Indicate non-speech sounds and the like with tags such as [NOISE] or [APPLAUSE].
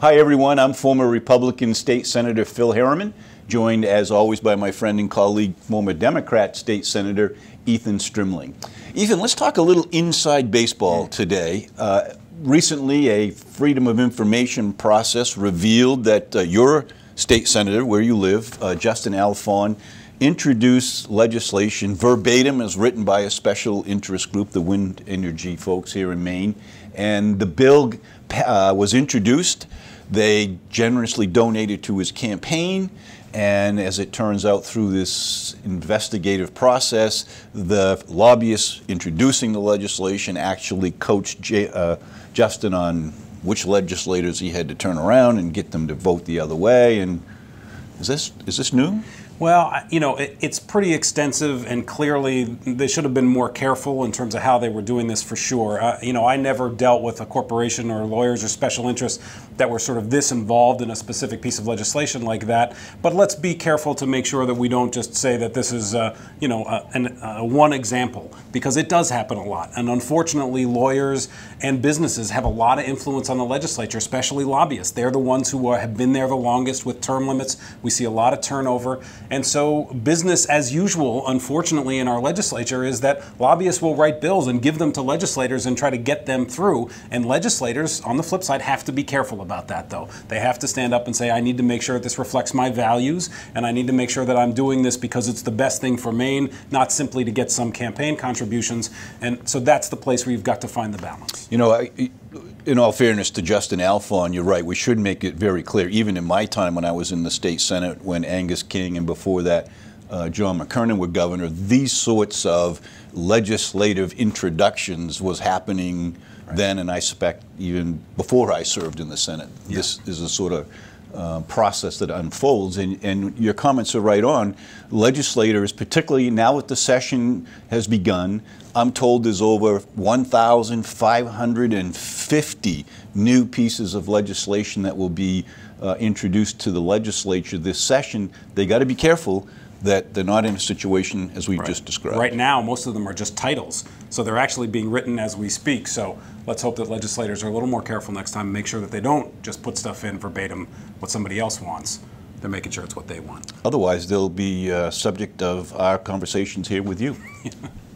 Hi, everyone. I'm former Republican State Senator Phil Harriman, joined as always by my friend and colleague, former Democrat State Senator Ethan Strimling. Ethan, let's talk a little inside baseball today. Uh, recently, a Freedom of Information process revealed that uh, your state senator, where you live, uh, Justin Alfond, introduced legislation verbatim as written by a special interest group, the wind energy folks here in Maine. And the bill uh, was introduced. They generously donated to his campaign. And as it turns out, through this investigative process, the lobbyists introducing the legislation actually coached J, uh, Justin on which legislators he had to turn around and get them to vote the other way. And is this is this new? Well, you know, it, it's pretty extensive, and clearly they should have been more careful in terms of how they were doing this for sure. Uh, you know, I never dealt with a corporation or lawyers or special interests that were sort of this involved in a specific piece of legislation like that. But let's be careful to make sure that we don't just say that this is, uh, you know, uh, an, one example, because it does happen a lot. And unfortunately, lawyers and businesses have a lot of influence on the legislature, especially lobbyists. They're the ones who have been there the longest with term limits. We see a lot of turnover. And so, business as usual, unfortunately, in our legislature is that lobbyists will write bills and give them to legislators and try to get them through. And legislators, on the flip side, have to be careful about that, though. They have to stand up and say, I need to make sure this reflects my values, and I need to make sure that I'm doing this because it's the best thing for Maine, not simply to get some campaign contributions. And so, that's the place where you've got to find the balance. You know, I, in all fairness to Justin Alfond, you're right. We should make it very clear. Even in my time when I was in the state senate, when Angus King and before that uh, John McKernan were governor, these sorts of legislative introductions was happening right. then, and I suspect even before I served in the Senate. Yeah. This is a sort of uh, process that unfolds. And, and, your comments are right on. Legislators, particularly now that the session has begun, I'm told there's over 1,550 new pieces of legislation that will be uh, introduced to the legislature this session. They got to be careful that they're not in a situation as we've right. just described. Right now, most of them are just titles. So they're actually being written as we speak. So let's hope that legislators are a little more careful next time and make sure that they don't just put stuff in verbatim what somebody else wants. They're making sure it's what they want. Otherwise, they'll be uh, subject of our conversations here with you. [LAUGHS]